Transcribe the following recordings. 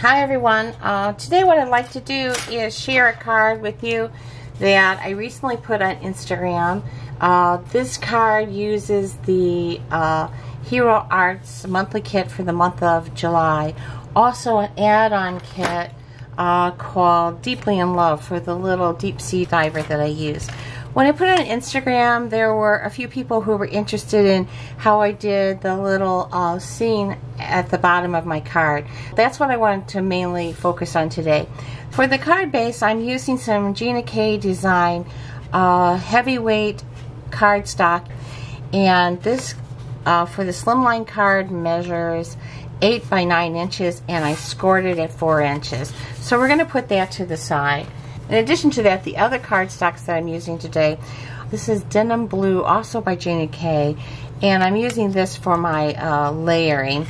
Hi everyone. Uh, today what I'd like to do is share a card with you that I recently put on Instagram. Uh, this card uses the uh, Hero Arts monthly kit for the month of July. Also an add-on kit uh, called Deeply in Love for the little deep sea diver that I use. When I put it on Instagram, there were a few people who were interested in how I did the little uh, scene at the bottom of my card. That's what I wanted to mainly focus on today. For the card base, I'm using some Gina K design uh, heavyweight cardstock. And this, uh, for the slimline card, measures 8 by 9 inches and I scored it at 4 inches. So we're going to put that to the side. In addition to that, the other cardstocks that I'm using today, this is Denim Blue, also by Gina K, and I'm using this for my uh, layering.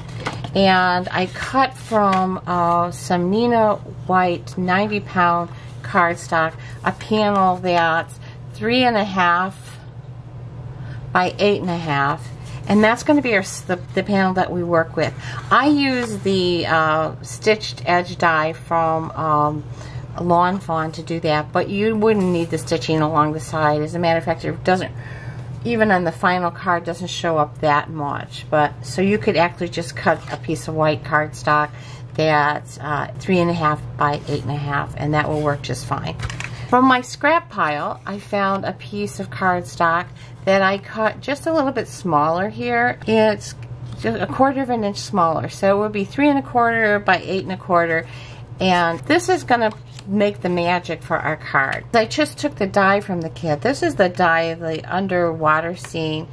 And I cut from uh, some Neenah White 90 pound cardstock, a panel that's three and a half by eight and a half and that's going to be our, the, the, panel that we work with. I use the uh, stitched edge die from um, Lawn Fawn to do that, but you wouldn't need the stitching along the side. As a matter of fact, it doesn't, even on the final card, doesn't show up that much. But So you could actually just cut a piece of white cardstock that's uh, three and a half by eight and a half, and that will work just fine. From my scrap pile, I found a piece of cardstock that I cut just a little bit smaller here. It's just a quarter of an inch smaller, so it would be three and a quarter by eight and a quarter. And this is going to make the magic for our card. I just took the die from the kit. This is the die of the underwater scene.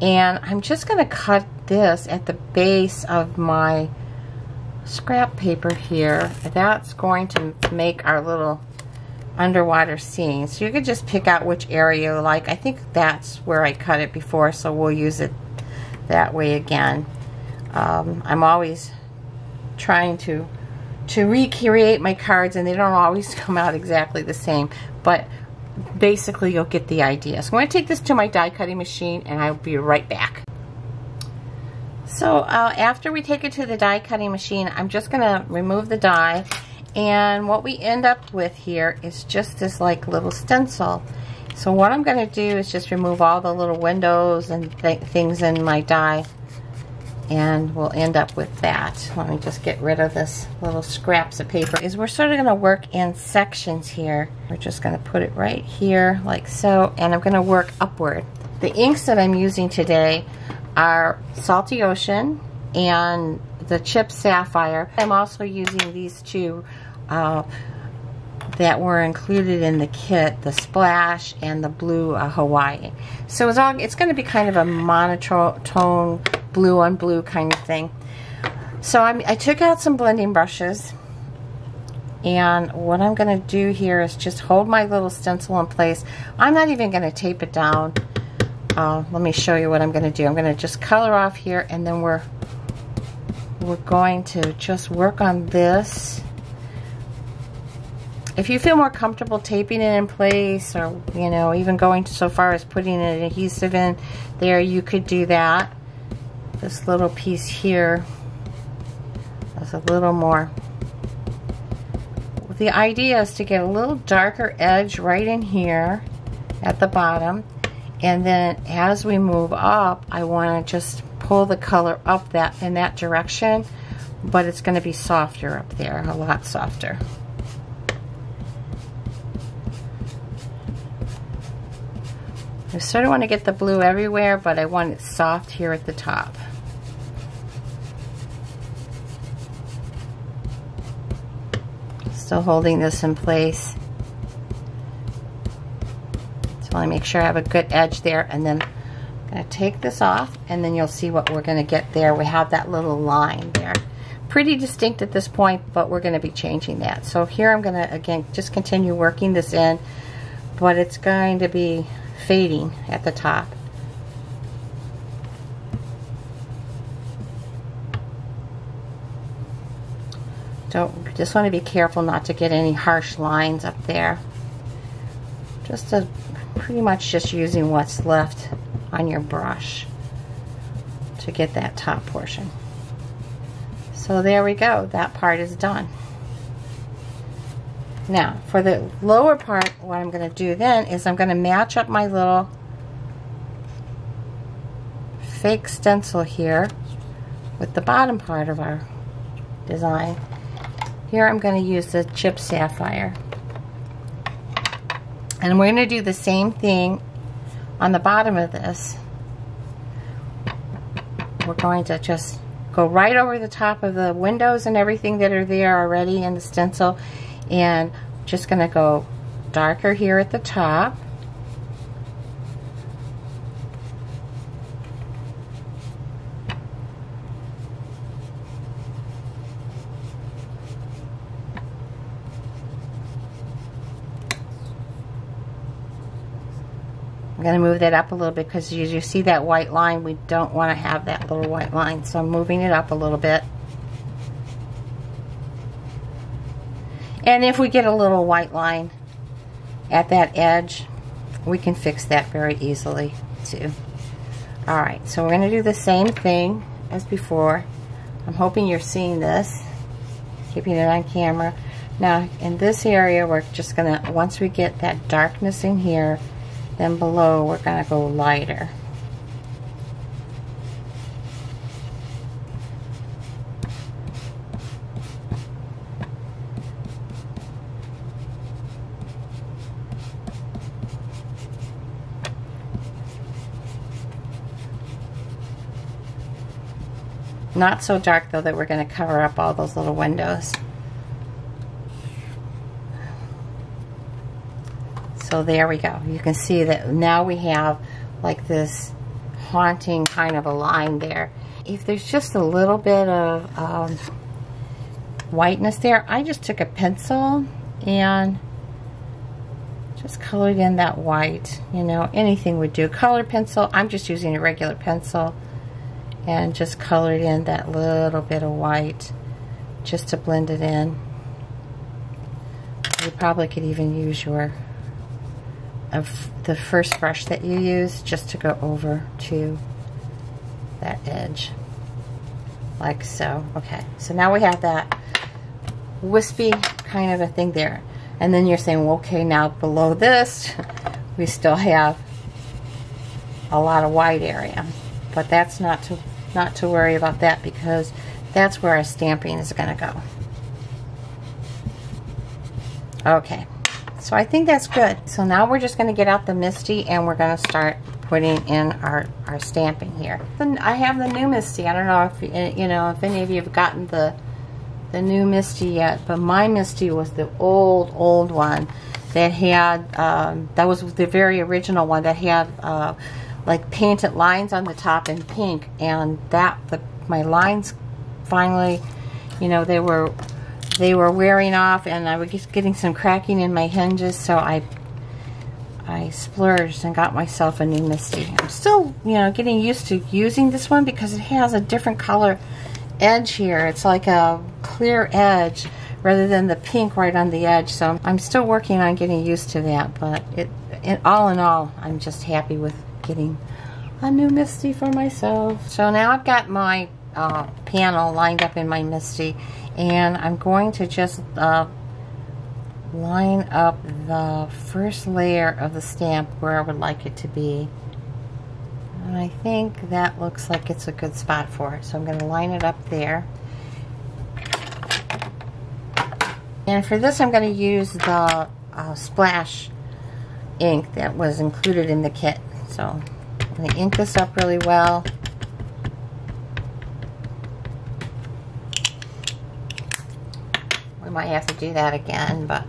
And I'm just going to cut this at the base of my scrap paper here. That's going to make our little underwater scene. So you could just pick out which area you like. I think that's where I cut it before, so we'll use it that way again. Um, I'm always trying to to recreate my cards and they don't always come out exactly the same but basically you'll get the idea. So I'm going to take this to my die cutting machine and I'll be right back. So uh, after we take it to the die cutting machine I'm just going to remove the die and what we end up with here is just this like little stencil. So what I'm going to do is just remove all the little windows and th things in my die and we'll end up with that. Let me just get rid of this little scraps of paper. Is we're sort of going to work in sections here. We're just going to put it right here like so and I'm going to work upward. The inks that I'm using today are Salty Ocean and the Chip Sapphire. I'm also using these two uh, that were included in the kit, the Splash and the Blue uh, Hawaii. So it's all it's going to be kind of a monotone blue on blue kind of thing. So I'm, I took out some blending brushes and what I'm going to do here is just hold my little stencil in place. I'm not even going to tape it down. Uh, let me show you what I'm going to do. I'm going to just color off here and then we're we're going to just work on this if you feel more comfortable taping it in place or, you know, even going so far as putting an adhesive in there, you could do that. This little piece here is a little more. The idea is to get a little darker edge right in here at the bottom. And then as we move up, I want to just pull the color up that in that direction. But it's going to be softer up there, a lot softer. I sort of want to get the blue everywhere, but I want it soft here at the top. Still holding this in place. So I make sure I have a good edge there, and then I'm going to take this off, and then you'll see what we're going to get there. We have that little line there. Pretty distinct at this point, but we're going to be changing that. So here I'm going to, again, just continue working this in, but it's going to be fading at the top. Don't just want to be careful not to get any harsh lines up there. Just to pretty much just using what's left on your brush to get that top portion. So there we go. That part is done. Now, for the lower part, what I'm going to do then is I'm going to match up my little fake stencil here with the bottom part of our design. Here I'm going to use the chip sapphire. And we're going to do the same thing on the bottom of this. We're going to just go right over the top of the windows and everything that are there already in the stencil and just going to go darker here at the top I'm going to move that up a little bit because as you see that white line, we don't want to have that little white line. So I'm moving it up a little bit. And if we get a little white line at that edge, we can fix that very easily too. Alright, so we're going to do the same thing as before. I'm hoping you're seeing this, keeping it on camera. Now, in this area, we're just going to, once we get that darkness in here, then below, we're going to go lighter. Not so dark though that we're going to cover up all those little windows. So there we go. You can see that now we have like this haunting kind of a line there. If there's just a little bit of um, whiteness there, I just took a pencil and just colored in that white. You know, anything would do. Color pencil, I'm just using a regular pencil and just colored in that little bit of white just to blend it in. You probably could even use your of the first brush that you use just to go over to that edge. Like so okay. So now we have that wispy kind of a thing there. And then you're saying well, okay now below this we still have a lot of white area. But that's not to not to worry about that because that's where our stamping is going to go. Okay, so I think that's good. So now we're just going to get out the MISTI and we're going to start putting in our, our stamping here. Then I have the new MISTI. I don't know if eh, you know if any of you have gotten the the new MISTI yet, but my MISTI was the old old one that had um, that was the very original one that had uh, like painted lines on the top in pink and that the my lines finally you know they were they were wearing off and I was just getting some cracking in my hinges so I I splurged and got myself a new MISTI. I'm still you know getting used to using this one because it has a different color edge here it's like a clear edge rather than the pink right on the edge so I'm still working on getting used to that but it, it all in all I'm just happy with getting a new MISTI for myself. So now I've got my uh, panel lined up in my MISTI and I'm going to just uh, line up the first layer of the stamp where I would like it to be. And I think that looks like it's a good spot for it. So I'm going to line it up there. And for this I'm going to use the uh, splash ink that was included in the kit. So I'm going to ink this up really well. We might have to do that again, but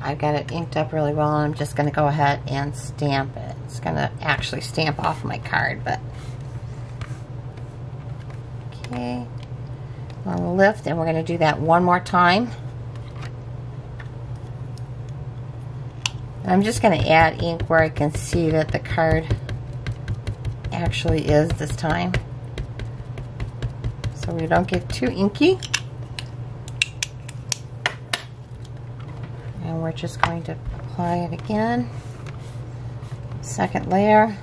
I've got it inked up really well I'm just going to go ahead and stamp it. It's going to actually stamp off my card, but okay. On the lift, and we're going to do that one more time. I'm just going to add ink where I can see that the card actually is this time. So we don't get too inky. And we're just going to apply it again. Second layer.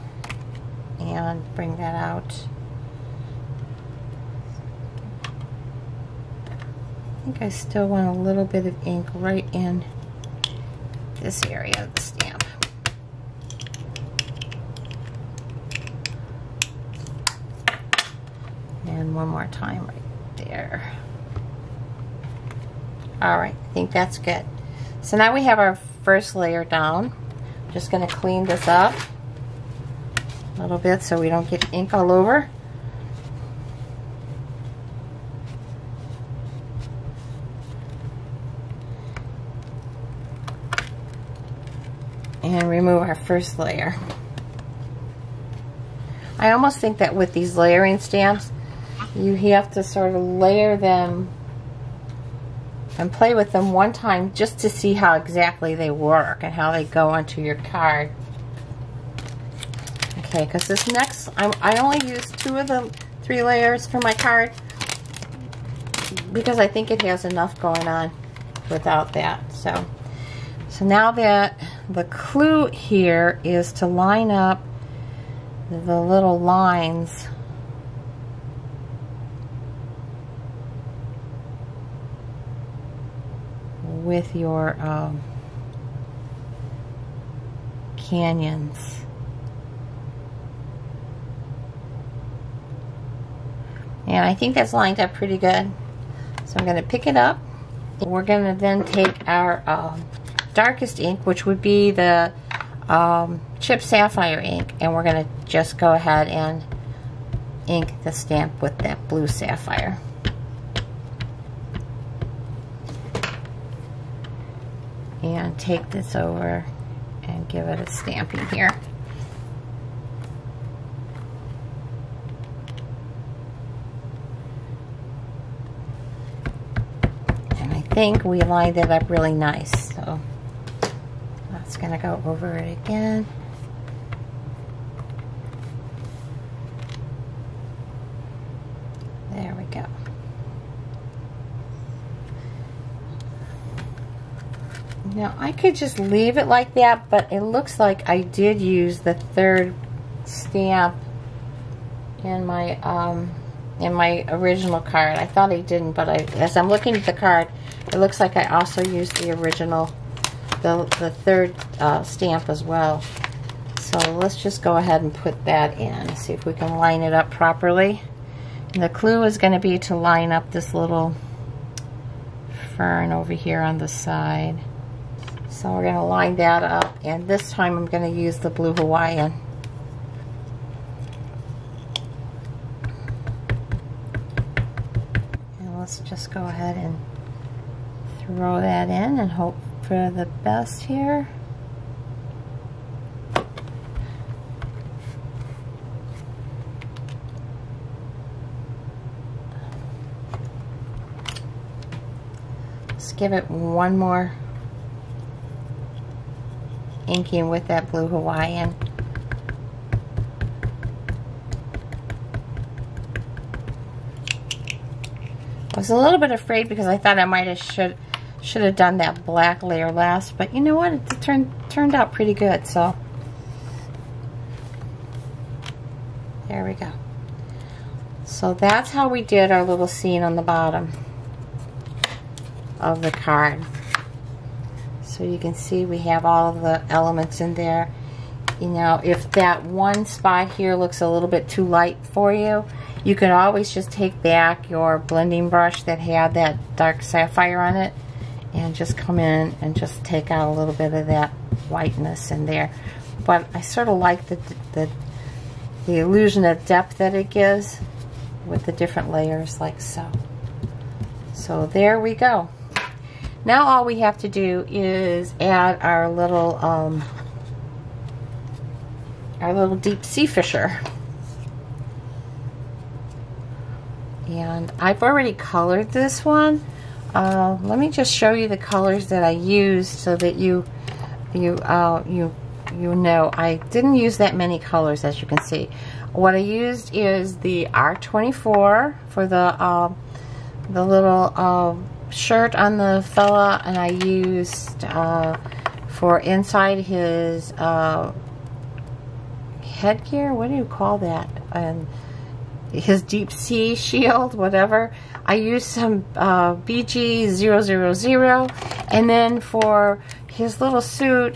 And bring that out. I think I still want a little bit of ink right in this area of the stamp. And one more time right there. All right, I think that's good. So now we have our first layer down. I'm just going to clean this up a little bit so we don't get ink all over. And remove our first layer. I almost think that with these layering stamps, you have to sort of layer them and play with them one time just to see how exactly they work and how they go onto your card. Okay, because this next, I'm, I only used two of the three layers for my card because I think it has enough going on without that. So, so now that the clue here is to line up the little lines with your um, canyons. And I think that's lined up pretty good. So I'm going to pick it up. We're going to then take our um, darkest ink, which would be the um, chip sapphire ink, and we're going to just go ahead and ink the stamp with that blue sapphire. and take this over and give it a stamping here. And I think we lined it up really nice, so going to go over it again. There we go. Now I could just leave it like that, but it looks like I did use the third stamp in my um, in my original card. I thought I didn't, but I, as I'm looking at the card, it looks like I also used the original, the, the third uh, stamp as well. So let's just go ahead and put that in, see if we can line it up properly. And the clue is going to be to line up this little fern over here on the side. So we're going to line that up and this time I'm going to use the blue Hawaiian. And let's just go ahead and throw that in and hope for the best here. Let's give it one more inking with that blue Hawaiian. I was a little bit afraid because I thought I might have should should have done that black layer last, but you know what? It turned turned out pretty good. So there we go. So that's how we did our little scene on the bottom of the card. So you can see we have all the elements in there. You know, if that one spot here looks a little bit too light for you, you can always just take back your blending brush that had that dark sapphire on it and just come in and just take out a little bit of that whiteness in there. But I sort of like the, the, the illusion of depth that it gives with the different layers like so. So there we go. Now all we have to do is add our little um, our little deep sea fisher. And I've already colored this one. Uh, let me just show you the colors that I used so that you you uh, you you know. I didn't use that many colors as you can see. What I used is the R24 for the uh, the little uh, shirt on the fella and I used uh, for inside his headgear. What do you call that? And his deep sea shield whatever I use some uh, BG000 and then for his little suit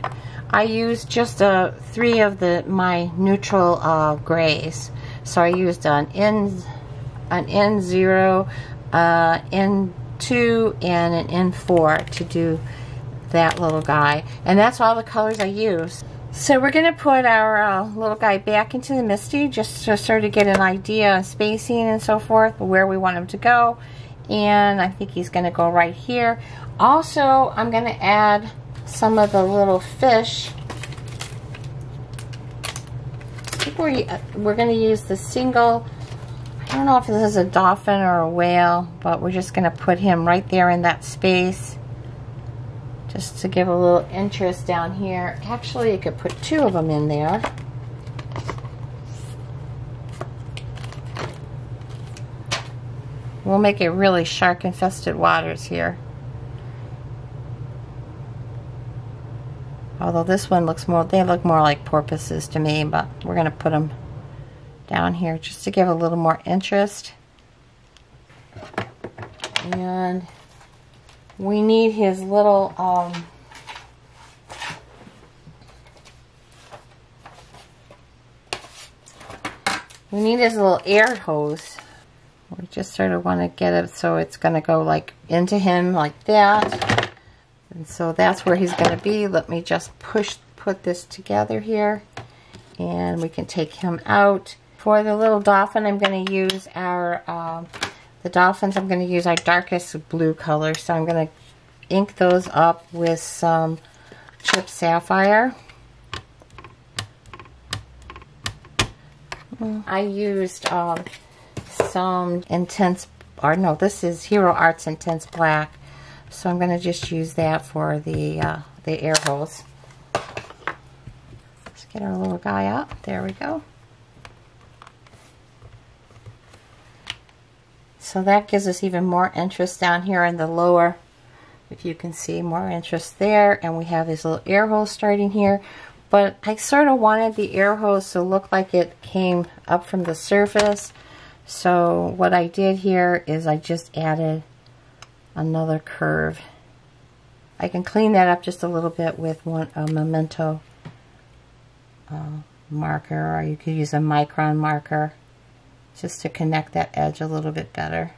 I used just uh, three of the my neutral uh, grays. So I used an N an N0, uh, N2, and an N4 to do that little guy. And that's all the colors I use. So we're going to put our uh, little guy back into the MISTI just to sort of get an idea of spacing and so forth, where we want him to go. And I think he's going to go right here. Also, I'm going to add some of the little fish. I think we're, uh, we're going to use the single, I don't know if this is a dolphin or a whale, but we're just going to put him right there in that space just to give a little interest down here. Actually, you could put two of them in there. We'll make it really shark-infested waters here. Although this one looks more, they look more like porpoises to me, but we're going to put them down here just to give a little more interest. And we need his little, um, we need his little air hose. We just sort of want to get it so it's going to go like into him like that. And so that's where he's going to be. Let me just push, put this together here. And we can take him out. For the little dolphin, I'm going to use our, um, the dolphins, I'm going to use our darkest blue color. So I'm going to ink those up with some chip sapphire. I used um, some intense, or no, this is Hero Arts Intense Black. So I'm going to just use that for the, uh, the air holes. Let's get our little guy up. There we go. So that gives us even more interest down here in the lower, if you can see, more interest there. And we have these little air holes starting here. But I sort of wanted the air hose to look like it came up from the surface. So what I did here is I just added another curve. I can clean that up just a little bit with one a memento uh, marker or you could use a micron marker just to connect that edge a little bit better.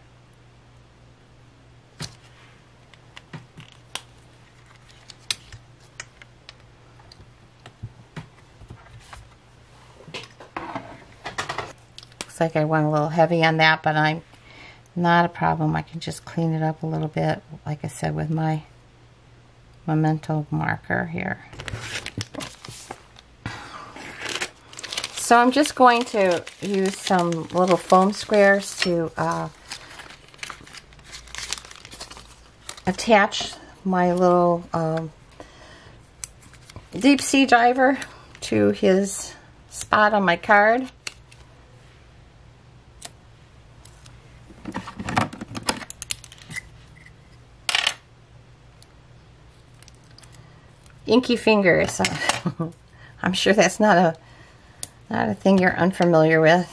Looks like I went a little heavy on that, but I'm not a problem. I can just clean it up a little bit, like I said, with my memento marker here. So I'm just going to use some little foam squares to uh, attach my little um, deep sea diver to his spot on my card. inky fingers. I'm sure that's not a not a thing you're unfamiliar with.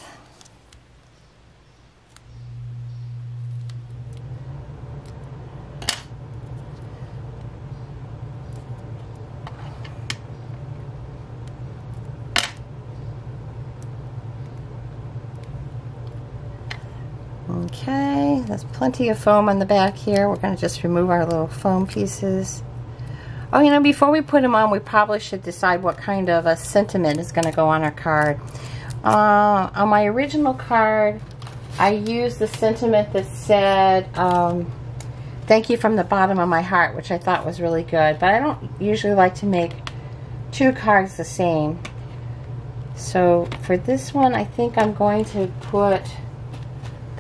Okay, there's plenty of foam on the back here. We're going to just remove our little foam pieces. Oh, you know, before we put them on, we probably should decide what kind of a sentiment is going to go on our card. Uh, on my original card, I used the sentiment that said, um, thank you from the bottom of my heart, which I thought was really good. But I don't usually like to make two cards the same. So for this one, I think I'm going to put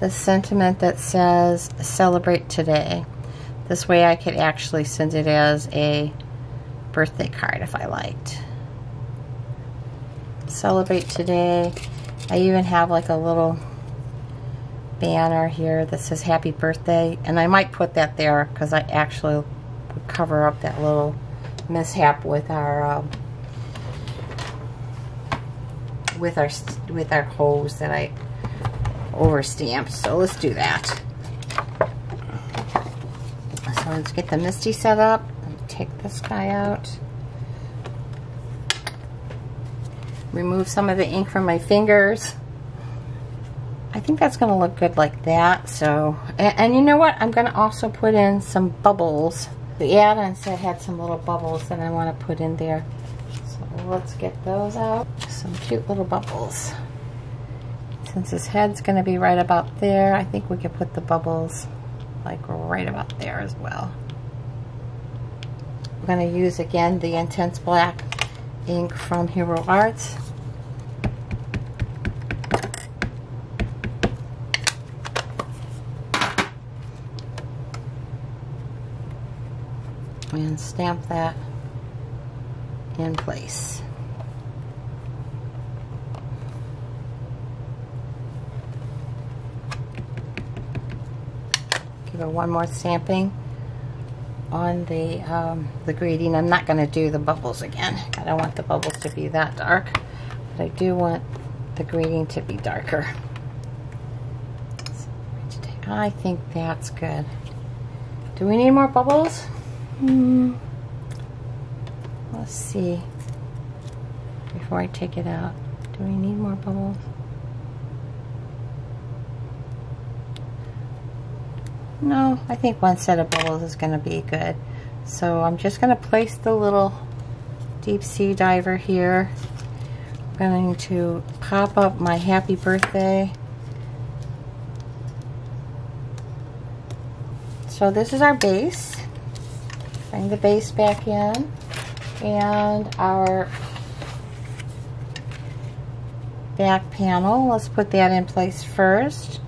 the sentiment that says, celebrate today. This way I could actually send it as a birthday card if I liked. Celebrate today. I even have like a little banner here that says happy birthday and I might put that there because I actually would cover up that little mishap with our um, with our with our hose that I overstamped so let's do that so let's get the MISTI set up. Take this guy out. Remove some of the ink from my fingers. I think that's going to look good like that. So, and, and you know what? I'm going to also put in some bubbles. The add-on set had some little bubbles that I want to put in there. So let's get those out. Some cute little bubbles. Since his head's going to be right about there, I think we can put the bubbles like right about there as well. I'm going to use again the Intense Black ink from Hero Arts. and stamp that in place. Give it one more stamping on the um, the grading. I'm not going to do the bubbles again. I don't want the bubbles to be that dark, but I do want the grading to be darker. I think that's good. Do we need more bubbles? Hmm. Let's see. Before I take it out, do we need more bubbles? No, I think one set of bubbles is going to be good. So I'm just going to place the little deep sea diver here. I'm going to pop up my happy birthday. So this is our base. Bring the base back in. And our back panel, let's put that in place first.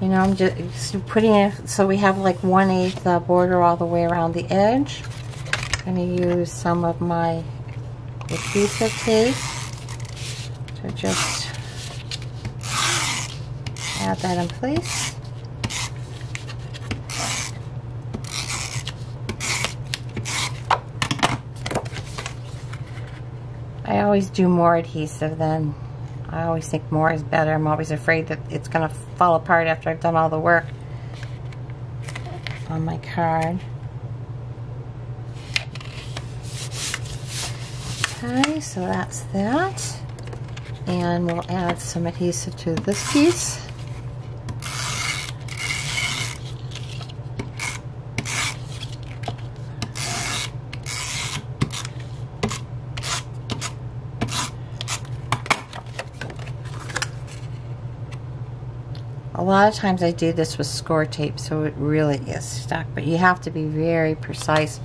You know, I'm just putting it so we have like one eighth uh, border all the way around the edge. I'm going to use some of my adhesive tape to just add that in place. I always do more adhesive than, I always think more is better. I'm always afraid that it's going to fall apart after I've done all the work on my card. Okay, so that's that. And we'll add some adhesive to this piece. A lot of times I do this with score tape, so it really is stuck. But you have to be very precise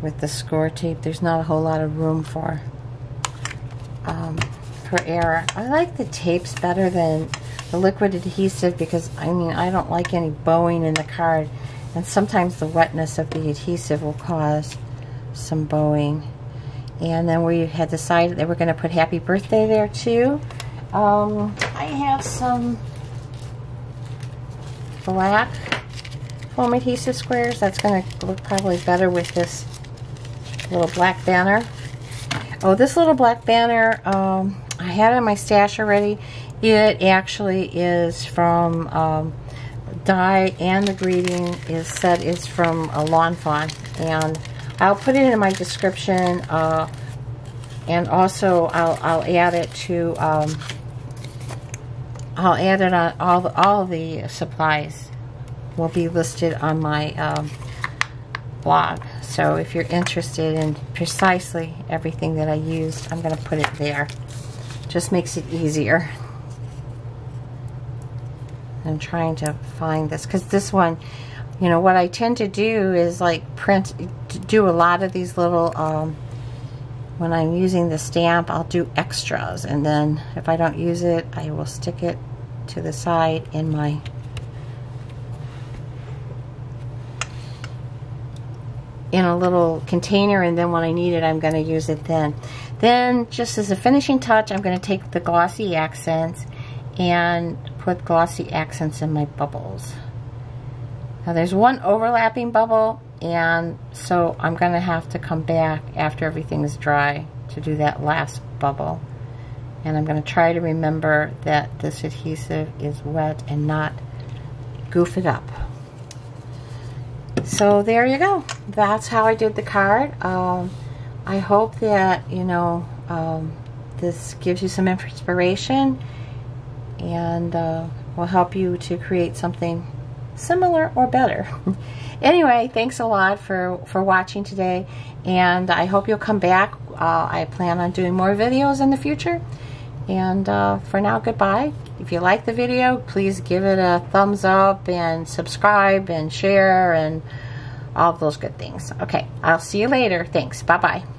with the score tape. There's not a whole lot of room for um, for error. I like the tapes better than the liquid adhesive because, I mean, I don't like any bowing in the card. And sometimes the wetness of the adhesive will cause some bowing. And then we had decided that we're going to put Happy Birthday there too. Um, I have some black foam adhesive squares. That's going to look probably better with this little black banner. Oh, this little black banner, um, I had it in my stash already. It actually is from um, die and the greeting is said is from a Lawn Fawn. And I'll put it in my description uh, and also I'll, I'll add it to um, I'll add it on all the, all the supplies will be listed on my um, blog. So if you're interested in precisely everything that I used, I'm going to put it there. Just makes it easier. I'm trying to find this because this one, you know, what I tend to do is like print, do a lot of these little, um, when I'm using the stamp, I'll do extras. And then if I don't use it, I will stick it to the side in my in a little container and then when I need it I'm going to use it then. Then just as a finishing touch I'm going to take the glossy accents and put glossy accents in my bubbles. Now there's one overlapping bubble and so I'm going to have to come back after everything is dry to do that last bubble. And I'm going to try to remember that this adhesive is wet and not goof it up. so there you go. That's how I did the card. Um, I hope that, you know, um, this gives you some inspiration and uh, will help you to create something similar or better. anyway, thanks a lot for, for watching today, and I hope you'll come back. Uh, I plan on doing more videos in the future. And uh, for now, goodbye. If you like the video, please give it a thumbs up and subscribe and share and all those good things. Okay, I'll see you later. Thanks. Bye-bye.